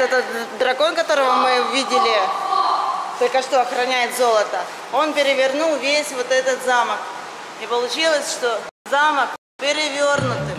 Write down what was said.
этот дракон, которого мы видели, только что охраняет золото, он перевернул весь вот этот замок. И получилось, что замок перевернутый.